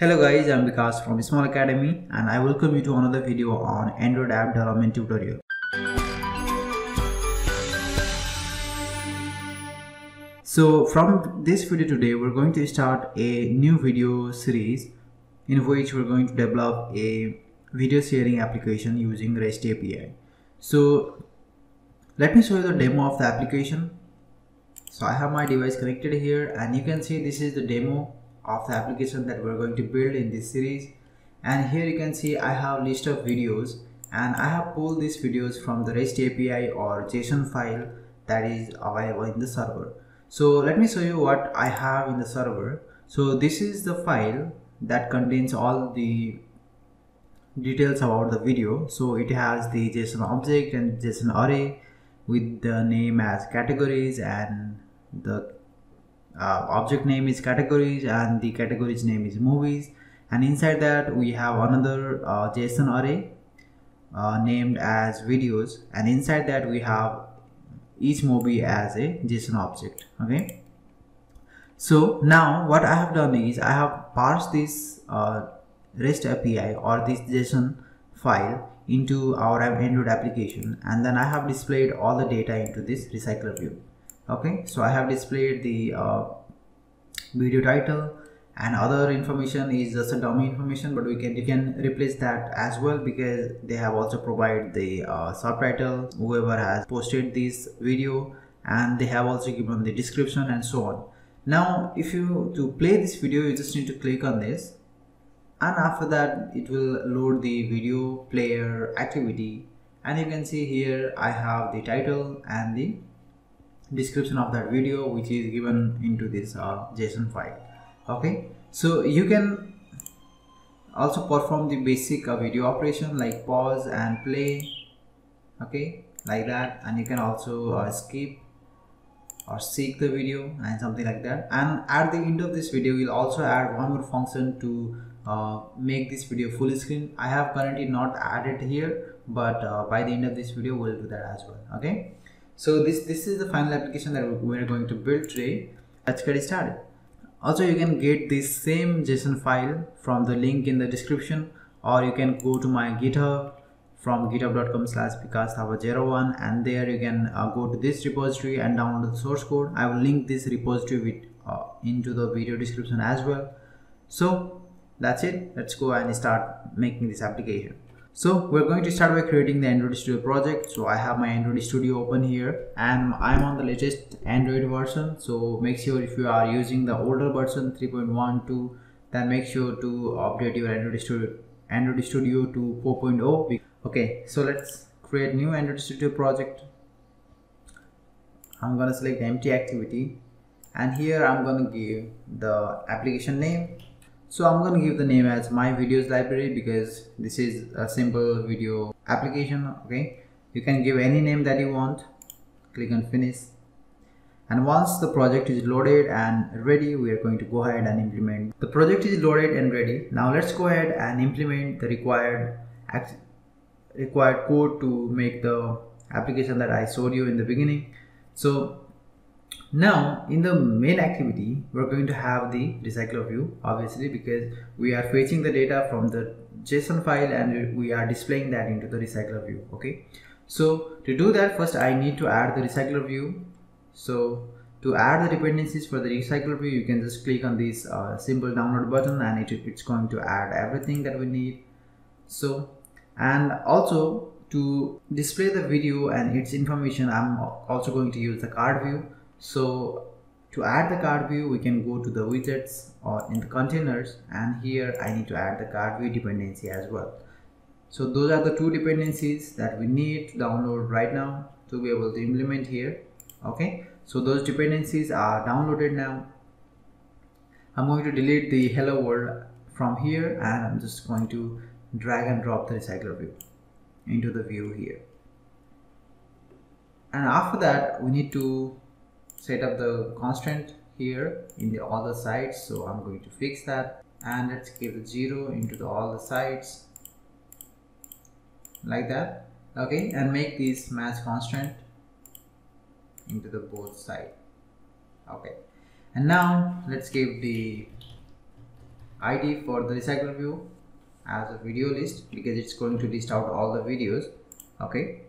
Hello guys, I'm Bikash from Small Academy and I welcome you to another video on Android app development tutorial. So from this video today, we're going to start a new video series in which we're going to develop a video sharing application using REST API. So let me show you the demo of the application. So I have my device connected here and you can see this is the demo of the application that we're going to build in this series and here you can see I have list of videos and I have pulled these videos from the REST API or JSON file that is available in the server. So let me show you what I have in the server. So this is the file that contains all the details about the video. So it has the JSON object and JSON array with the name as categories and the uh, object name is categories and the categories name is movies. And inside that we have another uh, json array uh, named as videos. And inside that we have each movie as a json object okay? So now what i have done is i have parsed this uh, rest api or this json file into our android application. And then i have displayed all the data into this recycler view okay so I have displayed the uh, video title and other information is just a dummy information but we can you can replace that as well because they have also provided the uh, subtitle. Whoever has posted this video and they have also given the description and so on. Now if you to play this video you just need to click on this and after that it will load the video player activity. And you can see here I have the title and the description of that video which is given into this uh, json file. Okay? So you can also perform the basic uh, video operation like pause and play. Okay? Like that. And you can also uh, skip or seek the video and something like that. And at the end of this video we'll also add one more function to uh, make this video full screen. I have currently not added here but uh, by the end of this video we'll do that as well. Okay so this this is the final application that we're going to build today. Let's get started. Also you can get this same json file from the link in the description or you can go to my github from github.com slash vikas01 and there you can uh, go to this repository and download the source code. I will link this repository with uh, into the video description as well. So that's it. Let's go and start making this application so we're going to start by creating the Android Studio project. So I have my Android Studio open here and I'm on the latest Android version. So make sure if you are using the older version 3.12 then make sure to update your Android Studio, Android Studio to 4.0. Okay, so let's create new Android Studio project. I'm gonna select empty activity and here I'm gonna give the application name so I'm going to give the name as my videos library because this is a simple video application okay? You can give any name that you want. Click on finish. And once the project is loaded and ready we are going to go ahead and implement. The project is loaded and ready. Now let's go ahead and implement the required required code to make the application that I showed you in the beginning. So now in the main activity, we're going to have the recycler view obviously because we are fetching the data from the JSON file and we are displaying that into the recycler view. Okay. So to do that first I need to add the recycler view. So to add the dependencies for the recycler view you can just click on this uh, simple download button and it, it's going to add everything that we need. So and also to display the video and its information I'm also going to use the card view so to add the card view we can go to the widgets or in the containers and here I need to add the card view dependency as well. So those are the two dependencies that we need to download right now to be able to implement here okay? So those dependencies are downloaded now. I'm going to delete the hello world from here and I'm just going to drag and drop the recycler view into the view here. And after that we need to set up the constant here in the all the sides so I'm going to fix that. And let's give the 0 into the, all the sides like that. Okay. And make this match constant into the both side. Okay. And now let's give the id for the recycle view as a video list because it's going to list out all the videos. Okay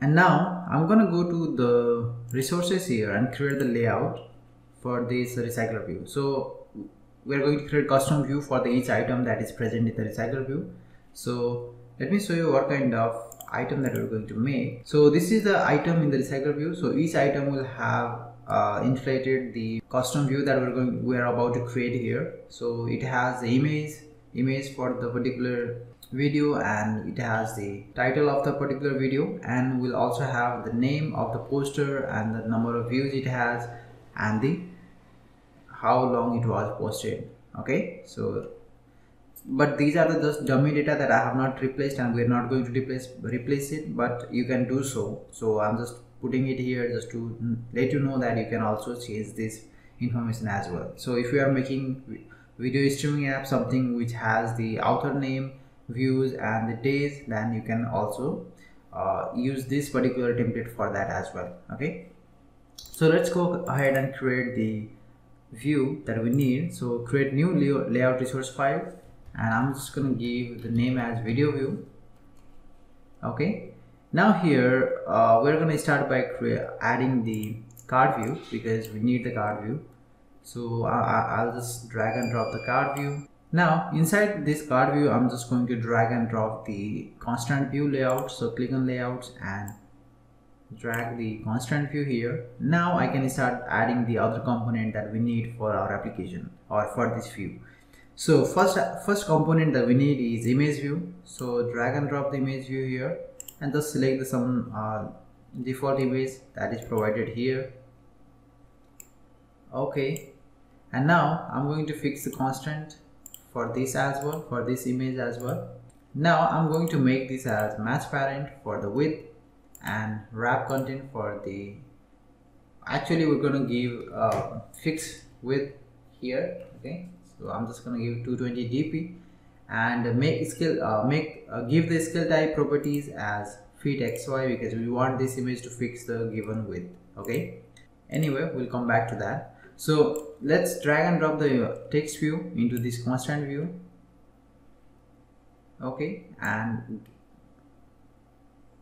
and now I'm gonna go to the resources here and create the layout for this recycle view. So we're going to create custom view for the each item that is present in the recycle view. So let me show you what kind of item that we're going to make. So this is the item in the recycle view. So each item will have uh, inflated the custom view that we're going we're about to create here. So it has the image image for the particular video and it has the title of the particular video and will also have the name of the poster and the number of views it has and the how long it was posted okay? So but these are the just dummy data that I have not replaced and we're not going to replace replace it but you can do so. So I'm just putting it here just to let you know that you can also change this information as well. So if you are making video streaming app something which has the author name views and the days then you can also uh, use this particular template for that as well okay? So let's go ahead and create the view that we need. So create new layout resource file and I'm just gonna give the name as video view okay? Now here uh, we're gonna start by adding the card view because we need the card view. So I I'll just drag and drop the card view now inside this card view I'm just going to drag and drop the constant view layout. So click on layouts and drag the constant view here. Now I can start adding the other component that we need for our application or for this view. So first first component that we need is image view. So drag and drop the image view here and just select the some uh, default image that is provided here. Okay. And now I'm going to fix the constant for this as well for this image as well. Now I'm going to make this as match parent for the width and wrap content for the actually we're going to give uh, fixed width here okay? So I'm just going to give 220 dp and make scale uh, make uh, give the scale type properties as fit xy because we want this image to fix the given width okay? Anyway we'll come back to that. So let's drag and drop the text view into this constant view. Okay, and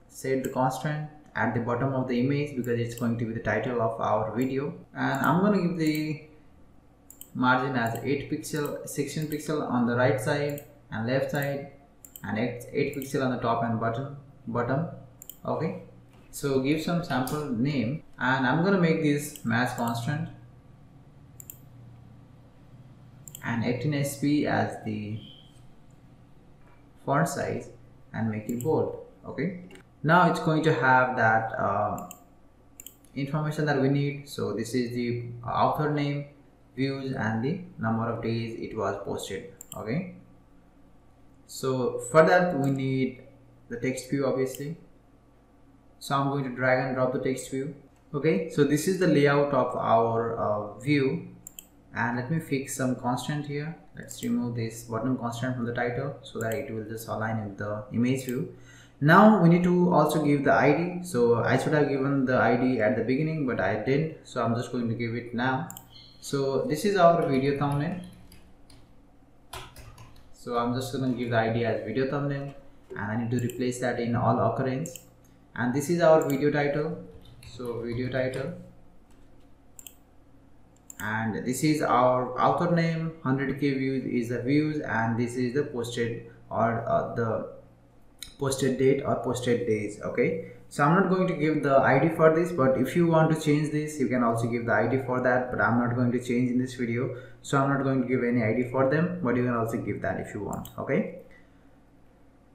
set the constant at the bottom of the image because it's going to be the title of our video. And I'm going to give the margin as 8 pixel, 16 pixel on the right side and left side and 8, 8 pixel on the top and bottom bottom okay so give some sample name and I'm gonna make this match constant and 18sp as the font size and make it bold okay? Now it's going to have that uh, information that we need. So this is the author name views and the number of days it was posted okay? So for that we need the text view obviously. So I'm going to drag and drop the text view okay? So this is the layout of our uh, view and let me fix some constant here. Let's remove this bottom constant from the title so that it will just align with the image view. Now we need to also give the id so i should have given the id at the beginning but i didn't. So i'm just going to give it now. So this is our video thumbnail. So i'm just going to give the id as video thumbnail and i need to replace that in all occurrence. And this is our video title. So video title and this is our author name 100k views is the views and this is the posted or uh, the posted date or posted days okay? So i'm not going to give the id for this but if you want to change this you can also give the id for that but i'm not going to change in this video. So i'm not going to give any id for them but you can also give that if you want okay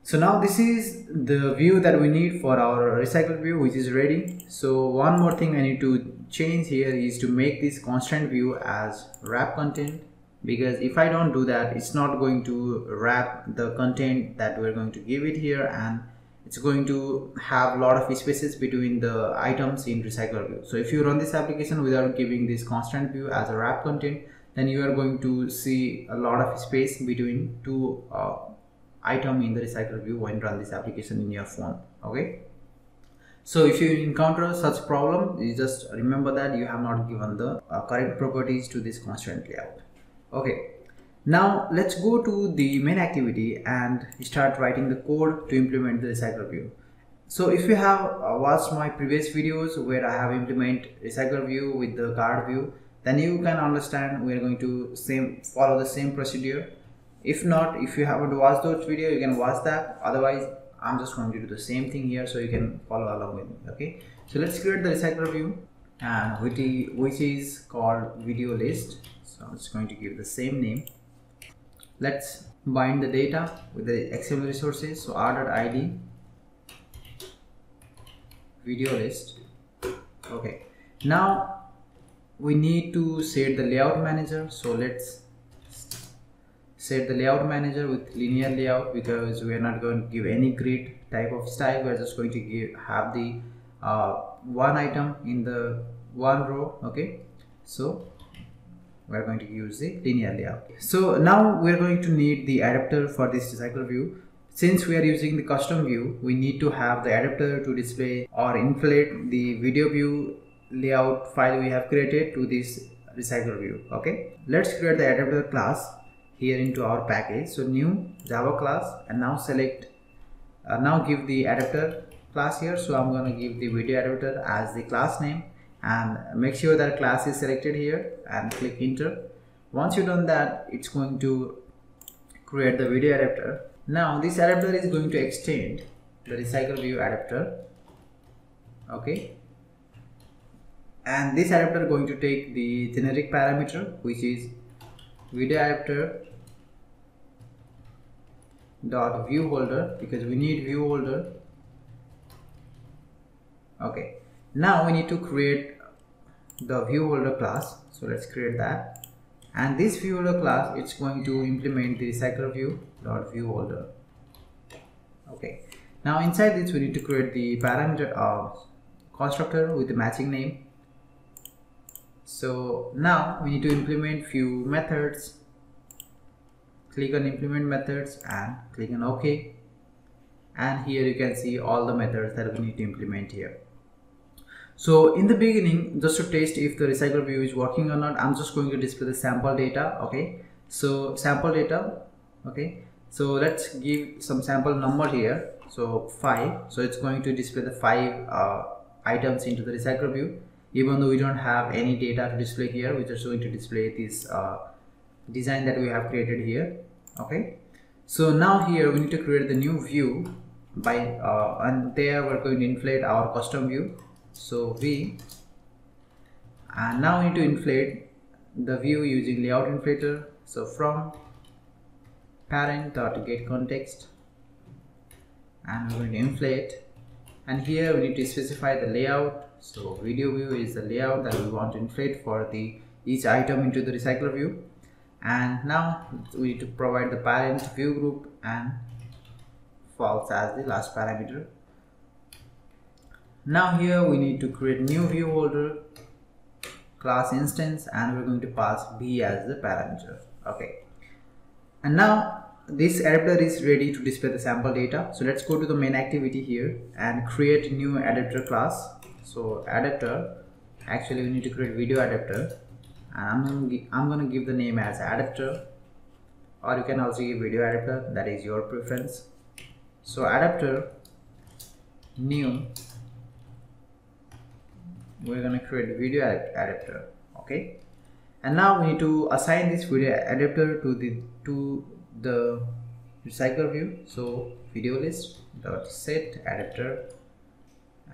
so now this is the view that we need for our recycle view which is ready. So one more thing i need to change here is to make this constant view as wrap content because if I don't do that it's not going to wrap the content that we're going to give it here and it's going to have a lot of spaces between the items in recycle view. So if you run this application without giving this constant view as a wrap content then you are going to see a lot of space between two uh, item in the recycle view when run this application in your phone okay so if you encounter such problem you just remember that you have not given the uh, correct properties to this constant layout okay Now let's go to the main activity and start writing the code to implement the recycle view. So if you have uh, watched my previous videos where I have implement recycle view with the card view, then you can understand we are going to same follow the same procedure. If not, if you haven't watched those video, you can watch that. Otherwise, I'm just going to do the same thing here so you can follow along with me. Okay. So let's create the recycle view and which is, which is called video list. So I'm just going to give the same name let's bind the data with the XML resources so r.id video list okay now we need to set the layout manager so let's set the layout manager with linear layout because we are not going to give any grid type of style we're just going to give have the uh, one item in the one row okay so we're going to use the linear layout. So now we're going to need the adapter for this recycle view. Since we are using the custom view, we need to have the adapter to display or inflate the video view layout file we have created to this recycle view. Okay, let's create the adapter class here into our package. So new Java class and now select, uh, now give the adapter class here. So I'm going to give the video adapter as the class name and make sure that class is selected here and click enter once you done that it's going to create the video adapter now this adapter is going to extend the recycle view adapter okay and this adapter going to take the generic parameter which is video adapter dot view holder because we need view holder. Okay. Now we need to create the view holder class. So let's create that. And this view holder class it's going to implement the recycle view dot view holder. Okay. Now inside this we need to create the parameter of constructor with the matching name. So now we need to implement few methods click on implement methods and click on ok and here you can see all the methods that we need to implement here so in the beginning, just to test if the recycle view is working or not, I'm just going to display the sample data. Okay. So sample data. Okay. So let's give some sample number here. So five. So it's going to display the five uh, items into the recycle view. Even though we don't have any data to display here, we're just going to display this uh, design that we have created here. Okay. So now here we need to create the new view by uh, and there we're going to inflate our custom view so v and now we need to inflate the view using layout inflator so from parent dot get context and we're going to inflate and here we need to specify the layout so video view is the layout that we want to inflate for the each item into the recycler view and now we need to provide the parent view group and false as the last parameter. Now here we need to create new view holder class instance and we're going to pass b as the parameter. Okay. And now this adapter is ready to display the sample data. So let's go to the main activity here and create new adapter class. So adapter actually we need to create video adapter and I'm gonna, I'm gonna give the name as adapter. Or you can also give video adapter. That is your preference. So adapter new. We're going to create video adapter okay? And now we need to assign this video adapter to the to the recycle view. So video list dot set adapter.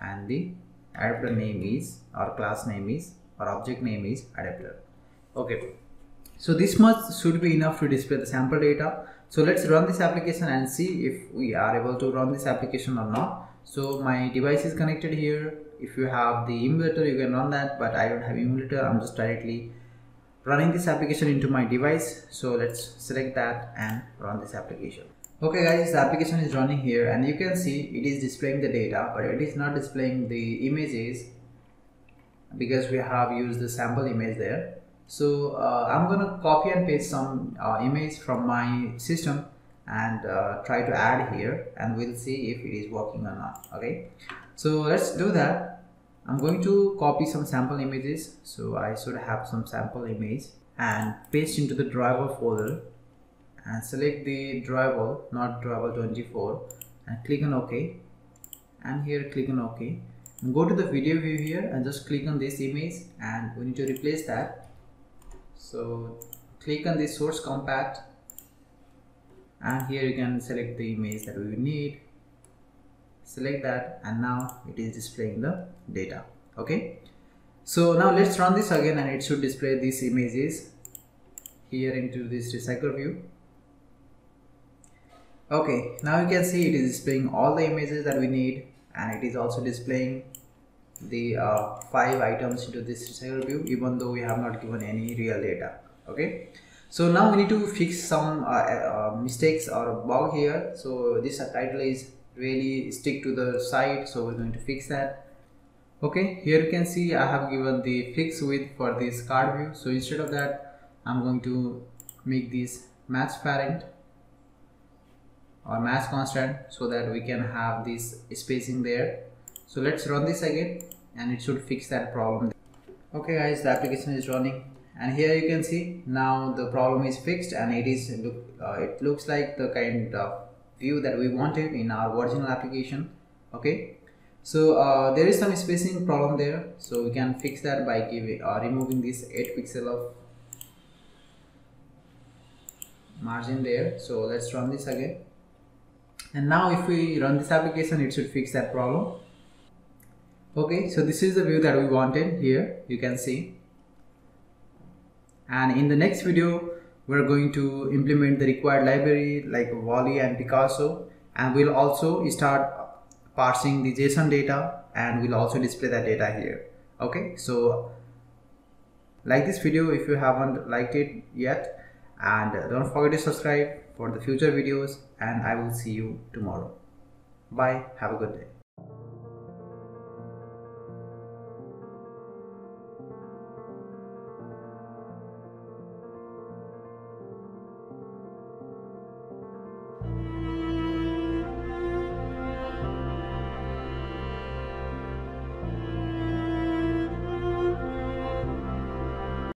And the adapter name is our class name is our object name is adapter okay. So this much should be enough to display the sample data. So let's run this application and see if we are able to run this application or not. So my device is connected here. If you have the emulator you can run that but I don't have emulator I'm just directly running this application into my device. So let's select that and run this application. Okay guys the application is running here and you can see it is displaying the data but it is not displaying the images because we have used the sample image there so uh, I'm gonna copy and paste some uh, image from my system and uh, try to add here and we'll see if it is working or not okay? So let's do that. I'm going to copy some sample images. So I should have some sample image and paste into the drawable folder and select the drawable, not drawable 24 and click on ok. And here click on ok. And go to the video view here and just click on this image and we need to replace that so click on the source compact. And here you can select the image that we need. Select that. And now it is displaying the data. Okay? So now let's run this again and it should display these images here into this recycle view. Okay. Now you can see it is displaying all the images that we need. And it is also displaying the uh, five items into this recycle view even though we have not given any real data okay? So now we need to fix some uh, uh, mistakes or bug here. So this title is really stick to the site so we're going to fix that okay? Here you can see I have given the fix width for this card view. So instead of that I'm going to make this match parent or match constant so that we can have this spacing there so let's run this again and it should fix that problem. Okay guys the application is running and here you can see now the problem is fixed and it is look uh, it looks like the kind of view that we wanted in our original application. Okay so uh, there is some spacing problem there. So we can fix that by giving uh, removing this 8 pixel of margin there. So let's run this again. And now if we run this application it should fix that problem okay so this is the view that we wanted here you can see. And in the next video we're going to implement the required library like Volley and Picasso. And we'll also start parsing the JSON data and we'll also display that data here. Okay so like this video if you haven't liked it yet. And don't forget to subscribe for the future videos. And I will see you tomorrow. Bye have a good day